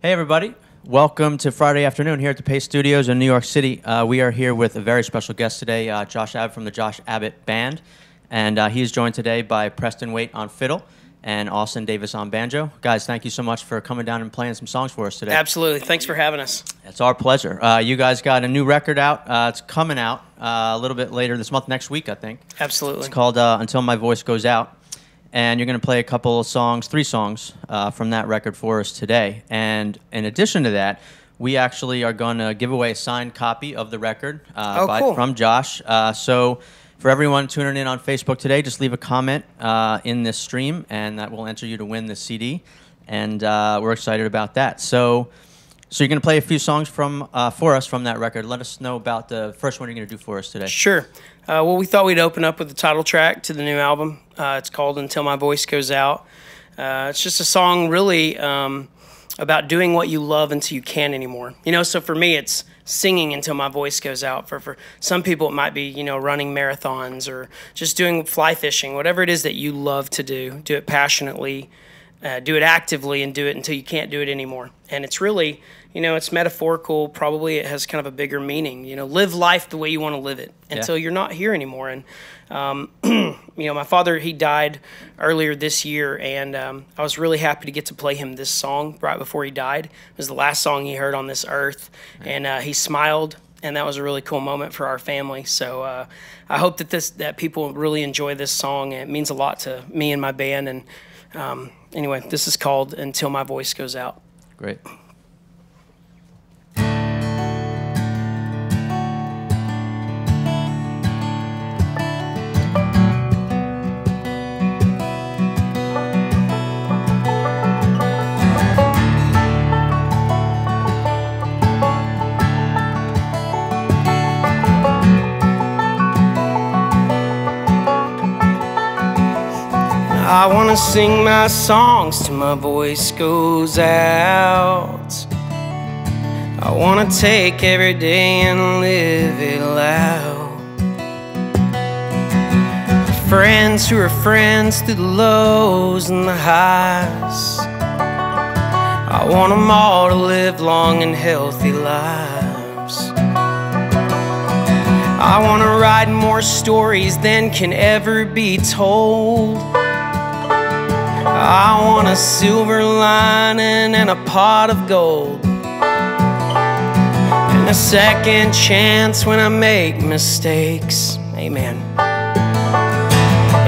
Hey, everybody. Welcome to Friday afternoon here at the Paste Studios in New York City. Uh, we are here with a very special guest today, uh, Josh Abbott from the Josh Abbott Band. And uh, is joined today by Preston Wait on fiddle and Austin Davis on banjo. Guys, thank you so much for coming down and playing some songs for us today. Absolutely. Thanks for having us. It's our pleasure. Uh, you guys got a new record out. Uh, it's coming out uh, a little bit later this month, next week, I think. Absolutely. It's called uh, Until My Voice Goes Out. And you're going to play a couple of songs, three songs uh, from that record for us today. And in addition to that, we actually are going to give away a signed copy of the record uh, Oh, by, cool. from Josh. Uh, so for everyone tuning in on Facebook today, just leave a comment uh, in this stream, and that will enter you to win the CD. And uh, we're excited about that. So, so you're going to play a few songs from uh, for us from that record. Let us know about the first one you're going to do for us today. Sure. Uh, well, we thought we'd open up with the title track to the new album. Uh, it's called Until My Voice Goes Out. Uh, it's just a song really um, about doing what you love until you can't anymore. You know, so for me, it's singing until my voice goes out. For, for some people, it might be, you know, running marathons or just doing fly fishing, whatever it is that you love to do. Do it passionately, uh, do it actively, and do it until you can't do it anymore. And it's really, you know, it's metaphorical. Probably it has kind of a bigger meaning. You know, live life the way you want to live it until you're not here anymore. And um, you know, my father he died earlier this year, and um, I was really happy to get to play him this song right before he died. It was the last song he heard on this earth, and uh, he smiled. And that was a really cool moment for our family. So uh, I hope that this that people really enjoy this song. It means a lot to me and my band. And um, anyway, this is called "Until My Voice Goes Out." Great. I wanna sing my songs till my voice goes out. I wanna take every day and live it loud. Friends who are friends through the lows and the highs. I want them all to live long and healthy lives. I wanna write more stories than can ever be told. I want a silver lining and a pot of gold. And a second chance when I make mistakes. Amen.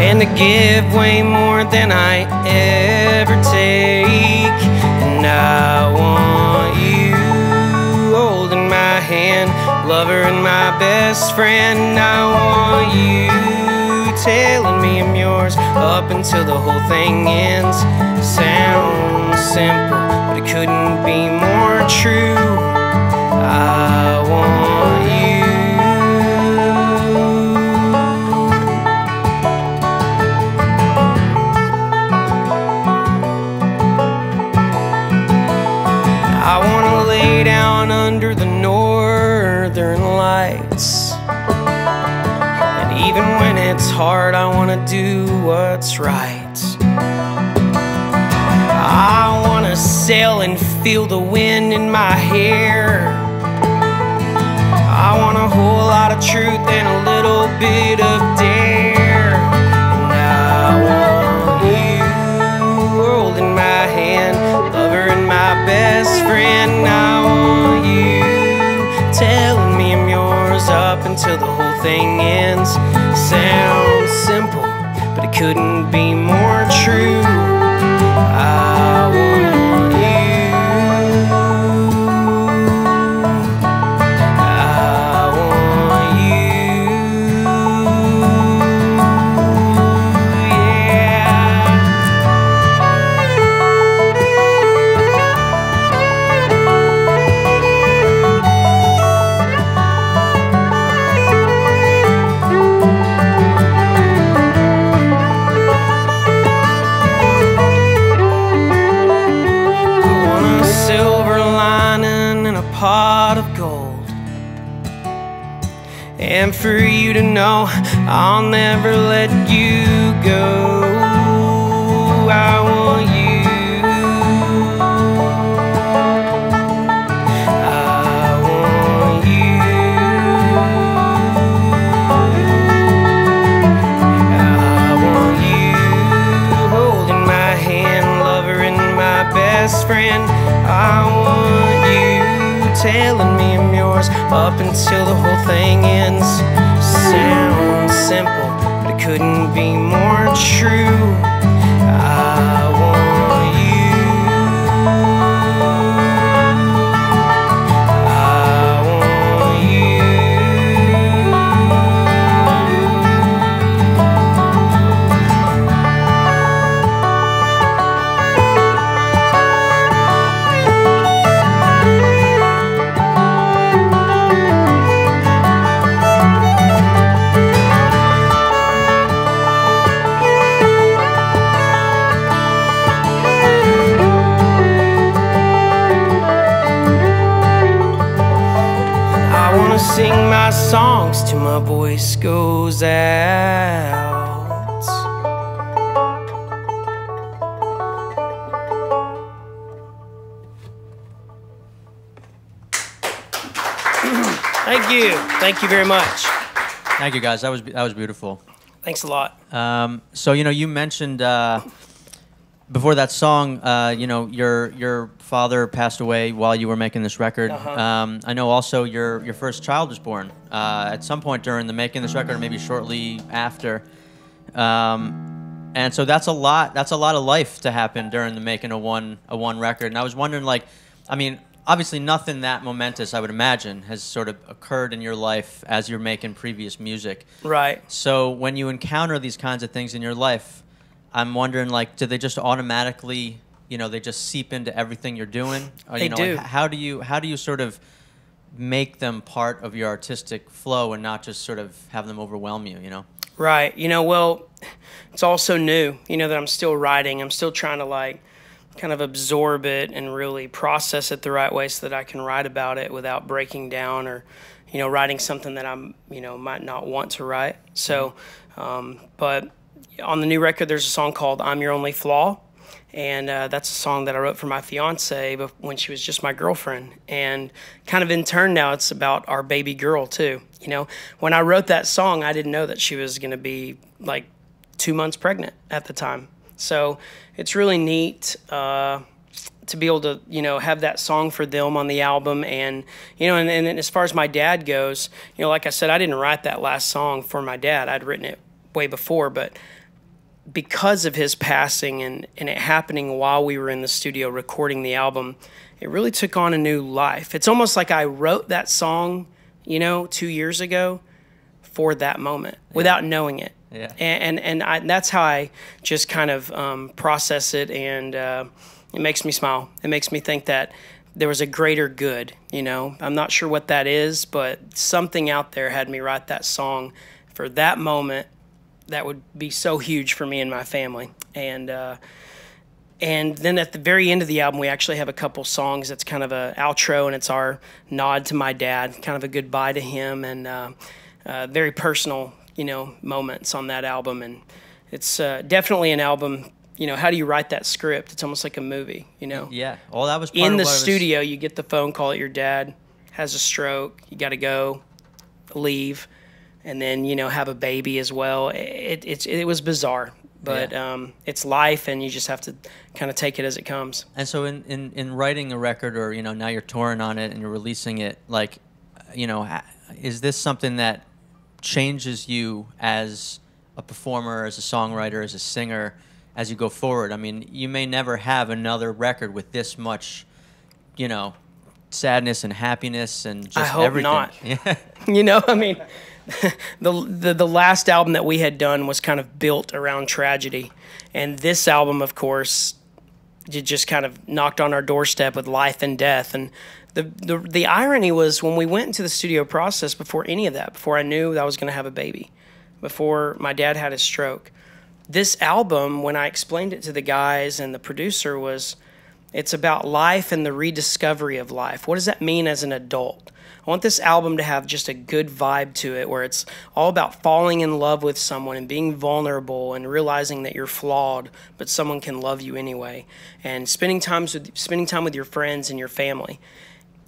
And to give way more than I ever take. And I want you holding my hand, lover and my best friend. I want you telling me I'm yours up until the whole thing ends. Sounds simple, but it couldn't be more true. I want feel the wind in my hair. I want a whole lot of truth and a little bit of dare. And I want you holding my hand, lover and my best friend. I want you telling me I'm yours up until the whole thing ends. Sounds simple, but it couldn't be more true. Know I'll never let you Thank you very much. Thank you, guys. That was that was beautiful. Thanks a lot. Um, so you know, you mentioned uh, before that song. Uh, you know, your your father passed away while you were making this record. Uh-huh. Um, I know also your your first child was born uh, at some point during the making of this record, or maybe shortly after. Um, and so that's a lot. That's a lot of life to happen during the making of one a one record. And I was wondering, like, I mean, obviously nothing that momentous, I would imagine, has sort of occurred in your life as you're making previous music. Right. So when you encounter these kinds of things in your life, I'm wondering like, do they just automatically, you know, they just seep into everything you're doing? Or, They you know, do. Like, how do you how do you sort of make them part of your artistic flow and not just sort of have them overwhelm you? You know. Right. You know, well, it's also new, you know, that I'm still writing. I'm still trying to like kind of absorb it and really process it the right way so that I can write about it without breaking down or, you know, writing something that I'm, you know, might not want to write. So, um, but on the new record, there's a song called I'm Your Only Flaw. And uh, that's a song that I wrote for my fiance when she was just my girlfriend. And kind of in turn now, it's about our baby girl, too. You know, when I wrote that song, I didn't know that she was going to be like two months pregnant at the time. So it's really neat uh, to be able to, you know, have that song for them on the album. And, you know, and, and as far as my dad goes, you know, like I said, I didn't write that last song for my dad. I'd written it way before, but because of his passing and, and it happening while we were in the studio recording the album, it really took on a new life. It's almost like I wrote that song, you know, two years ago for that moment without knowing it. Yeah. And and, I, that's how I just kind of um, process it, and uh, it makes me smile. It makes me think that there was a greater good. You know, I'm not sure what that is, but something out there had me write that song for that moment that would be so huge for me and my family. And uh, and then at the very end of the album, we actually have a couple songs that's kind of a outro, and it's our nod to my dad, kind of a goodbye to him, and uh, uh, very personal, you know, moments on that album. And it's uh, definitely an album. You know, how do you write that script? It's almost like a movie. You know, Yeah. Well, that was in the I was- studio, you get the phone call that your dad has a stroke. You got to go, leave, and then you know have a baby as well. It it's it was bizarre, but Yeah. um, it's life, and you just have to kind of take it as it comes. And so in, in, in writing a record or, you know, now you're touring on it and you're releasing it, like, you know, is this something that changes you as a performer, as a songwriter, as a singer, as you go forward? I mean, you may never have another record with this much, you know, sadness and happiness and just I hope everything. not. Yeah. you know i mean the, the the last album that we had done was kind of built around tragedy and this album of course it just kind of knocked on our doorstep with life and death and the, the the irony was when we went into the studio process before any of that before i knew that i was going to have a baby before my dad had his stroke this album when i explained it to the guys and the producer was it's about life and the rediscovery of life. What does that mean as an adult? I want this album to have just a good vibe to it where it's all about falling in love with someone and being vulnerable and realizing that you're flawed, but someone can love you anyway. And spending times with spending time with your friends and your family.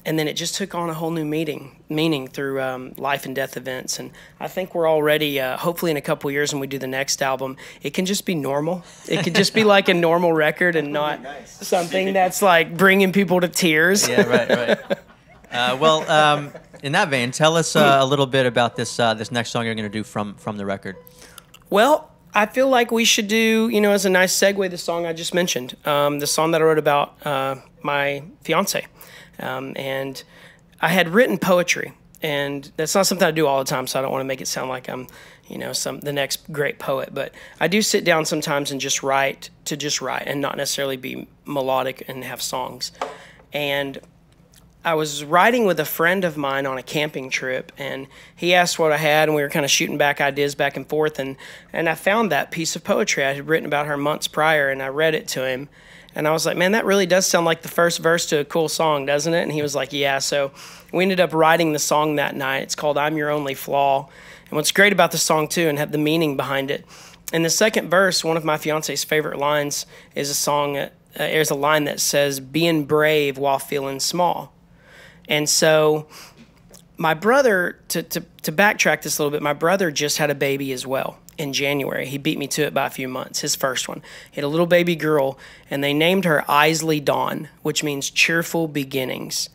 And then it just took on a whole new meaning meaning through um, life and death events. And i think we're already uh, hopefully in a couple years when we do the next album it can just be normal. It can just be like a normal record and not nice. something that's like bringing people to tears. Yeah right right. Uh, well um, in that vein tell us uh, a little bit about this uh, this next song you're going to do from from the record. Well I feel like we should do, you know, as a nice segue, the song I just mentioned, um, the song that I wrote about uh, my fiance. Um, and I had written poetry, and that's not something I do all the time, so I don't want to make it sound like I'm, you know, some the next great poet. But I do sit down sometimes and just write to just write, and not necessarily be melodic and have songs. And I was riding with a friend of mine on a camping trip, and he asked what I had, and we were kind of shooting back ideas back and forth. And, and I found that piece of poetry I had written about her months prior, and I read it to him. And I was like, man, that really does sound like the first verse to a cool song, doesn't it? And he was like, yeah. So we ended up writing the song that night. It's called I'm Your Only Flaw. And what's great about the song, too, and have the meaning behind it, in the second verse, one of my fiance's favorite lines is a song, uh, there's a line that says, being brave while feeling small. And so my brother, to, to, to backtrack this a little bit, my brother just had a baby as well in January. He beat me to it by a few months, his first one. He had a little baby girl, and they named her Isley Dawn, which means cheerful beginnings.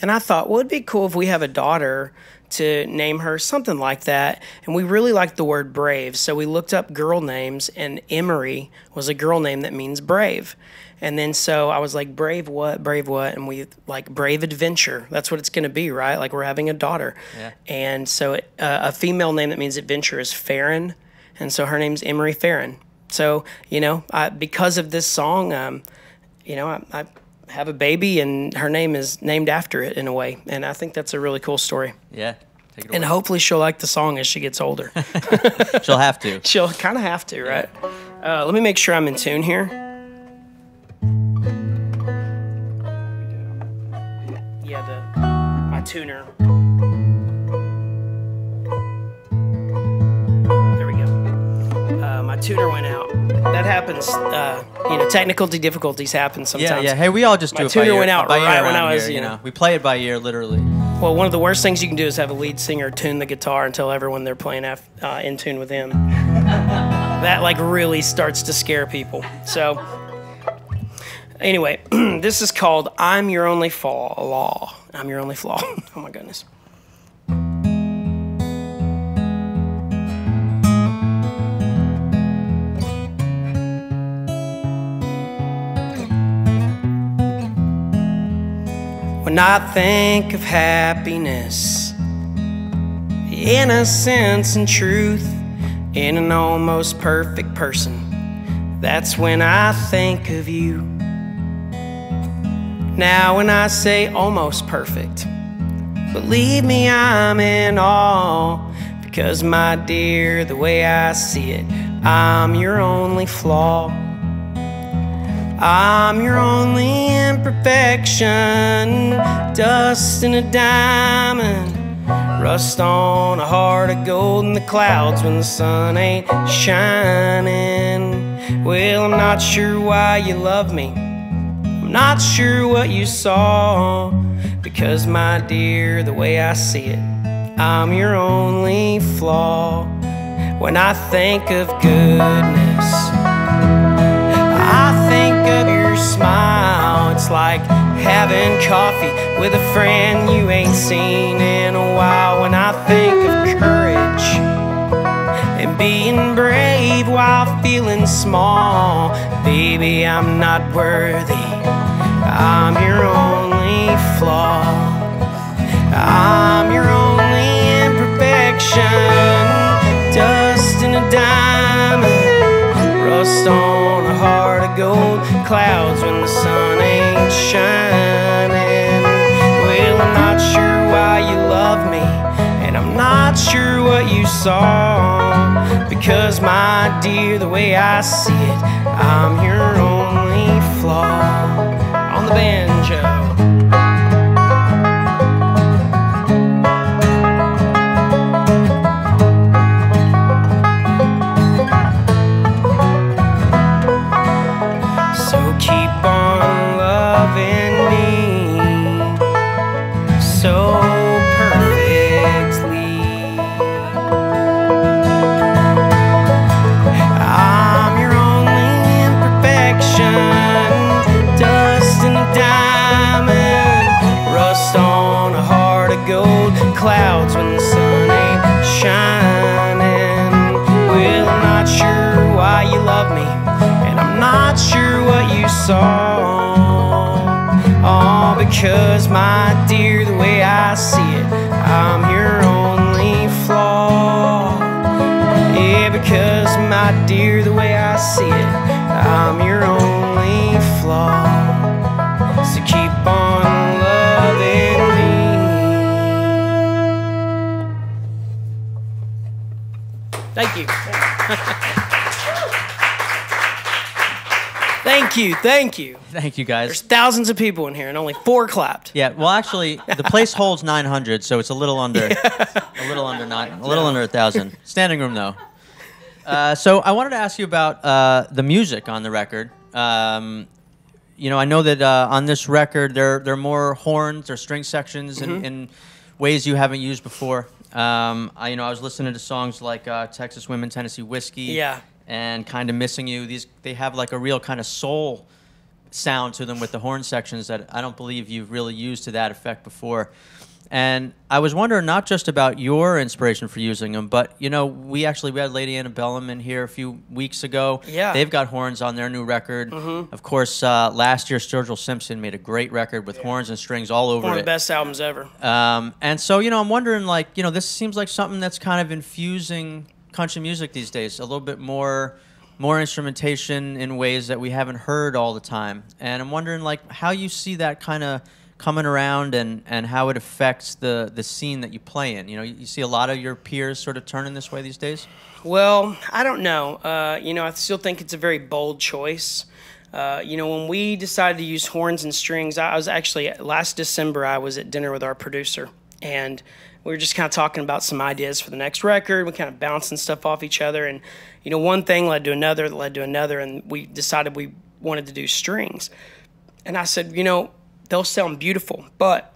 And I thought, well, it'd be cool if we have a daughter to name her something like that. And we really liked the word brave. So we looked up girl names, and Emery was a girl name that means brave. And then so I was like, brave what? Brave what? And we like brave adventure. That's what it's going to be, right? Like we're having a daughter. Yeah. And so it, uh, a female name that means adventure is Farron and so her name's Emery Farron. So you know, I, because of this song, um, you know, I, I, have a baby, and her name is named after it in a way, and I think that's a really cool story. Yeah. And hopefully she'll like the song as she gets older. she'll have to. She'll kind of have to, right? Uh, let me make sure I'm in tune here. Yeah, the my tuner. Tuner went out. That happens. Uh, you know, technical difficulties happen sometimes. Yeah, yeah. Hey, we all just do My it. tuner by went out right when I was, here, you know. We play it by ear, literally. Well, one of the worst things you can do is have a lead singer tune the guitar and tell everyone they're playing uh, in tune with him. that like really starts to scare people. So, anyway, this is called "I'm Your Only Flaw." Law. I'm your only flaw. oh my goodness. When I think of happiness, innocence and truth in an almost perfect person, that's when I think of you. Now, when I say almost perfect, believe me, I'm in awe. Because, my dear, the way I see it, I'm your only flaw. I'm your only imperfection, dust in a diamond, rust on a heart of gold in the clouds when the sun ain't shining. Well, I'm not sure why you love me, I'm not sure what you saw, because, my dear, the way I see it, I'm your only flaw. When I think of goodness, smile. It's like having coffee with a friend you ain't seen in a while. When I think of courage and being brave while feeling small, baby, I'm not worthy. I'm your only flaw. I'm your only imperfection. Dust in a diamond, rust on gold clouds when the sun ain't shining. Well, I'm not sure why you love me, and I'm not sure what you saw. Because, my dear, the way I see it, I'm your only flaw. On the banjo. Thank you. Thank you. Thank you, guys. There's thousands of people in here and only four clapped. Yeah, well, actually, the place holds 900, so it's a little under, a little under nine, a little under a thousand. Standing room though. Uh, so I wanted to ask you about uh, the music on the record. Um, you know, I know that uh, on this record there there are more horns or string sections Mm-hmm. in, in ways you haven't used before. Um, I, you know, I was listening to songs like uh, Texas Women, Tennessee Whiskey, Yeah. And kind of missing you. These they have like a real kind of soul sound to them with the horn sections that I don't believe you've really used to that effect before. And I was wondering not just about your inspiration for using them, but you know, we actually we had Lady Antebellum in here a few weeks ago. Yeah. They've got horns on their new record. Of course, uh, last year Sturgill Simpson made a great record with horns and strings all over it. One of the best albums ever. Um, and so, you know, I'm wondering, like, you know, this seems like something that's kind of infusing country music these days. A little bit more, more instrumentation in ways that we haven't heard all the time. And I'm wondering, like, how you see that kind of coming around and, and how it affects the, the scene that you play in. You know, you, you see a lot of your peers sort of turning this way these days. Well, I don't know. Uh, you know, I still think it's a very bold choice. Uh, you know, when we decided to use horns and strings, I, I was actually last December. I was at dinner with our producer, and we were just kind of talking about some ideas for the next record. We kind of bouncing stuff off each other, and you know, one thing led to another, led to another, and we decided we wanted to do strings. And I said, you know, they'll sound beautiful, but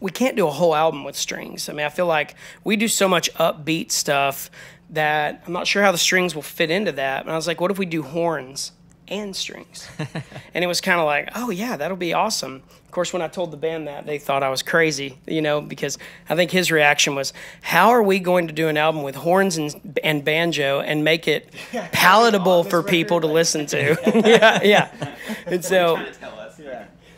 we can't do a whole album with strings. I mean, I feel like we do so much upbeat stuff that I'm not sure how the strings will fit into that. And I was like, what if we do horns and strings? and it was kind of like, oh, yeah, that'll be awesome. Of course, when I told the band that, they thought I was crazy, you know, because I think his reaction was, how are we going to do an album with horns and, and banjo and make it palatable for people to listen to? yeah, yeah. And so.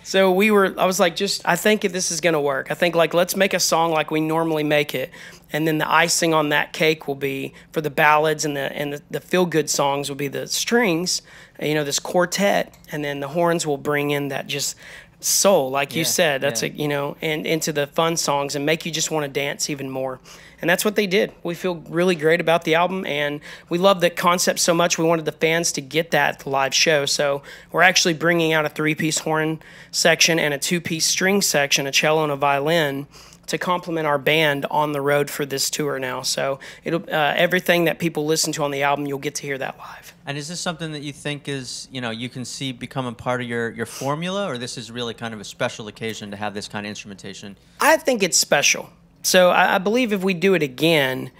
So we were, I was like, just, I think this is going to work. I think, like, let's make a song like we normally make it. And then the icing on that cake will be for the ballads and the, and the, the feel good songs will be the strings, you know, this quartet. And then the horns will bring in that just soul, like you said. That's yeah. a, you know, and into the fun songs and make you just want to dance even more. And that's what they did. We feel really great about the album, and we love the concept so much. We wanted the fans to get that live show. So we're actually bringing out a three-piece horn section and a two-piece string section, a cello and a violin, to complement our band on the road for this tour now. So it'll uh, everything that people listen to on the album, you'll get to hear that live. And is this something that you think is, you know, you can see becoming part of your, your formula, or this is really kind of a special occasion to have this kind of instrumentation? I think it's special. So I, I believe if we do it again,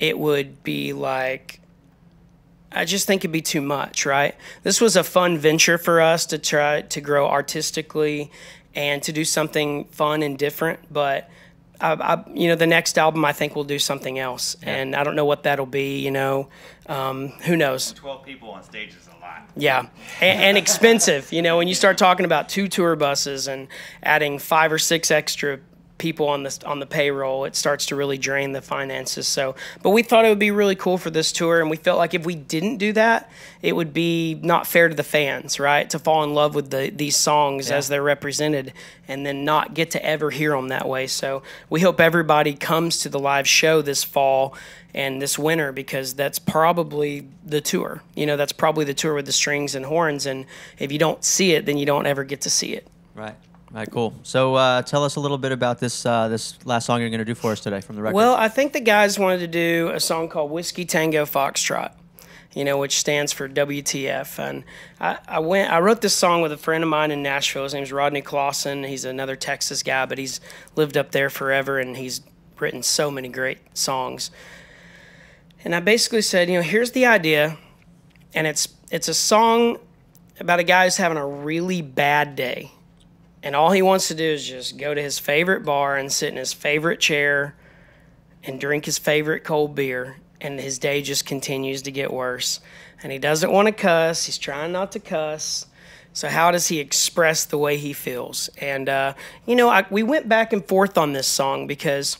it would be like I just think it'd be too much, right? This was a fun venture for us to try to grow artistically and to do something fun and different. But I, I, you know, the next album I think we'll do something else, and I don't know what that'll be. You know, um, who knows? 12 people on stage is a lot. Yeah, and, and expensive. You know, when you start talking about two tour buses and adding five or six extra people on this on the payroll, it starts to really drain the finances. So, but we thought it would be really cool for this tour, and we felt like if we didn't do that, it would be not fair to the fans, right? To fall in love with the these songs Yeah. as they're represented, and then not get to ever hear them that way. So, we hope everybody comes to the live show this fall and this winter because that's probably the tour. You know, that's probably the tour with the strings and horns. And if you don't see it, then you don't ever get to see it. Right. All right, cool. So uh, tell us a little bit about this uh, this last song you're going to do for us today from the record. Well, I think the guys wanted to do a song called Whiskey Tango Foxtrot, you know, which stands for WTF. And I, I went, I wrote this song with a friend of mine in Nashville. His name's Rodney Clawson. He's another Texas guy, but he's lived up there forever and he's written so many great songs. And I basically said, you know, here's the idea, and it's it's a song about a guy who's having a really bad day. And all he wants to do is just go to his favorite bar and sit in his favorite chair and drink his favorite cold beer. And his day just continues to get worse. And he doesn't want to cuss. He's trying not to cuss. So how does he express the way he feels? And uh, you know, I, we went back and forth on this song because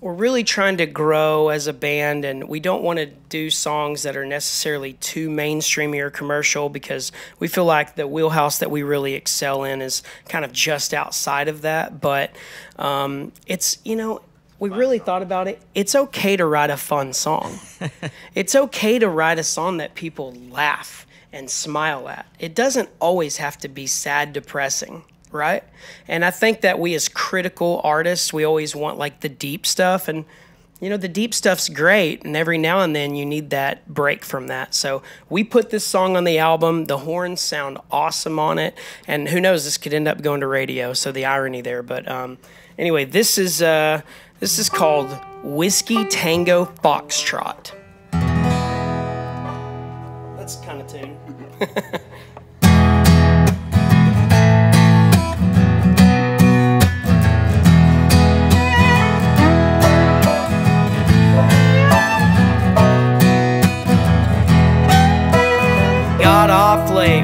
we're really trying to grow as a band and we don't want to do songs that are necessarily too mainstreamy or commercial because we feel like the wheelhouse that we really excel in is kind of just outside of that. But um, it's you know we really thought about it. It's okay to write a fun song. It's okay to write a song that people laugh and smile at. It doesn't always have to be sad depressing right? And I think that we as critical artists, we always want like the deep stuff. And you know the deep stuff's great and every now and then you need that break from that. So we put this song on the album. The horns sound awesome on it. And who knows this could end up going to radio. So the irony there. But um, anyway this is uh, this is called whiskey tango foxtrot. That's kind of tune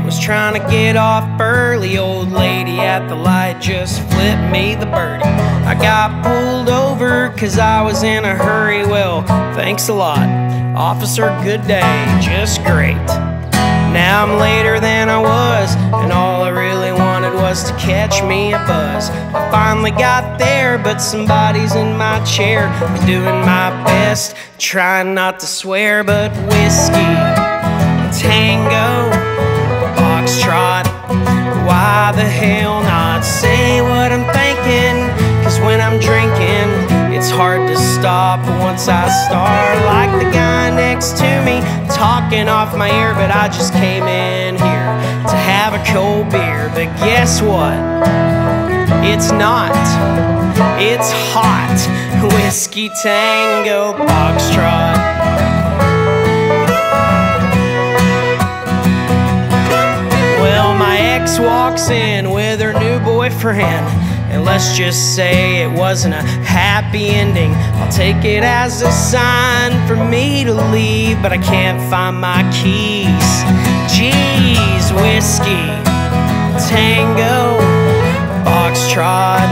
was trying to get off early. Old lady at the light just flipped me the birdie. I got pulled over cause I was in a hurry. Well, thanks a lot, officer, good day, just great. Now I'm later than I was, and all I really wanted was to catch me a buzz. I finally got there, but somebody's in my chair. I'm doing my best, trying not to swear, but whiskey, tango, foxtrot. Why the hell not say what I'm thinking? Cause when I'm drinking, it's hard to stop once I start. Like the guy next to me, talking off my ear, but I just came in here to have a cold beer. But guess what? It's not. It's hot. Whiskey Tango Foxtrot. ex walks in with her new boyfriend. And let's just say it wasn't a happy ending. I'll take it as a sign for me to leave, but I can't find my keys. Jeez, whiskey, tango, foxtrot.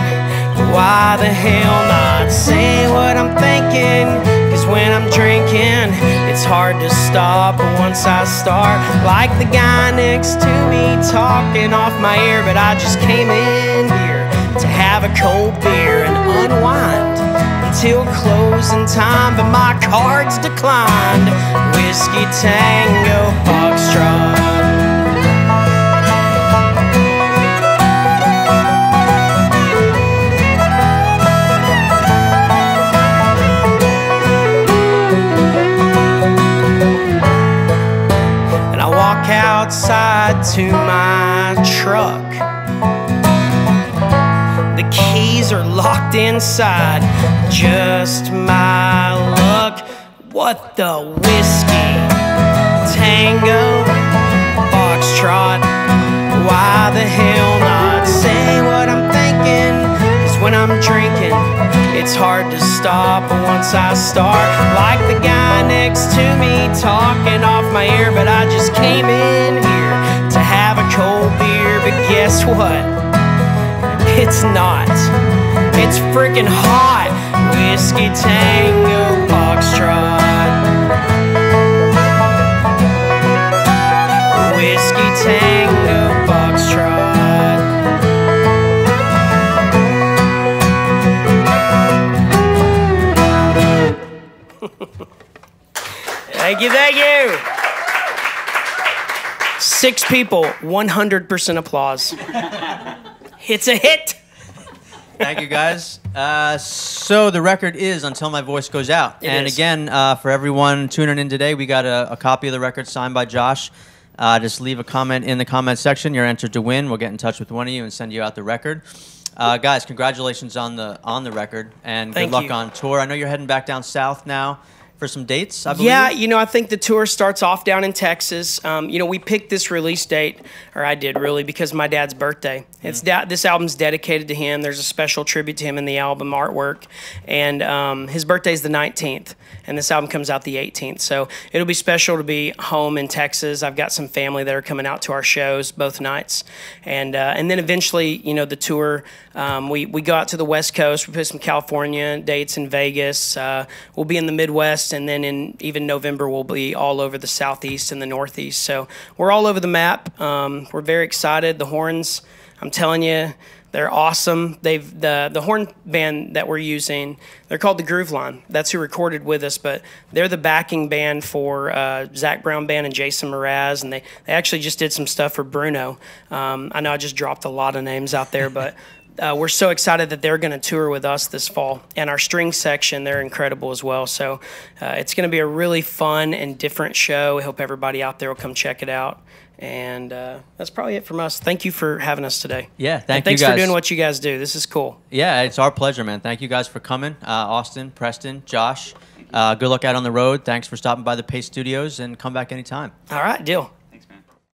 Why the hell not say what I'm thinking? When I'm drinking, it's hard to stop once I start. Like the guy next to me talking off my ear, but I just came in here to have a cold beer and unwind until closing time. But my cards declined. Whiskey Tango Foxtrot. Outside to my truck. The keys are locked inside, just my luck. What the whiskey? Tango, foxtrot. It's hard to stop once I start. Like the guy next to me talking off my ear, but I just came in here to have a cold beer. But guess what? It's not. It's freaking hot. Whiskey Tango Foxtrot. Whiskey Tango thank you, thank you. Six people, 100% applause. It's a hit. Thank you, guys. Uh, so the record is "Until My Voice Goes Out," It and is. again, uh, for everyone tuning in today, we got a, a copy of the record signed by Josh. Uh, just leave a comment in the comment section. You're entered to win. We'll get in touch with one of you and send you out the record. Uh, guys, congratulations on the on the record, and Thank good luck you. on tour. I know you're heading back down south now. For some dates. I believe. Yeah, you know, I think the tour starts off down in Texas. Um, you know, we picked this release date, or I did really, because my dad's birthday. It's da- this album's dedicated to him. There's a special tribute to him in the album artwork, and um, his birthday's the 19th, and this album comes out the 18th. So it'll be special to be home in Texas. I've got some family that are coming out to our shows both nights, and uh, and then eventually, you know, the tour. Um, we we go out to the West Coast. We put some California dates in Vegas. Uh, we'll be in the Midwest, and then in even November we'll be all over the Southeast and the Northeast. So we're all over the map. Um, we're very excited. The horns, I'm telling you, they're awesome. They've the the horn band that we're using. They're called the Groove Line. That's who recorded with us, but they're the backing band for uh, Zac Brown Band and Jason Mraz, and they they actually just did some stuff for Bruno. Um, I know I just dropped a lot of names out there, but. Uh, we're so excited that they're going to tour with us this fall. And our string section, they're incredible as well. So uh, it's going to be a really fun and different show. We hope everybody out there will come check it out. And uh, that's probably it from us. Thank you for having us today. Yeah, thank and you thanks for doing what you guys do. This is cool. Yeah, it's our pleasure, man. Thank you guys for coming. Uh, Austin, Preston, Josh. Uh, good luck out on the road. Thanks for stopping by the Paste Studios and come back anytime. All right, deal.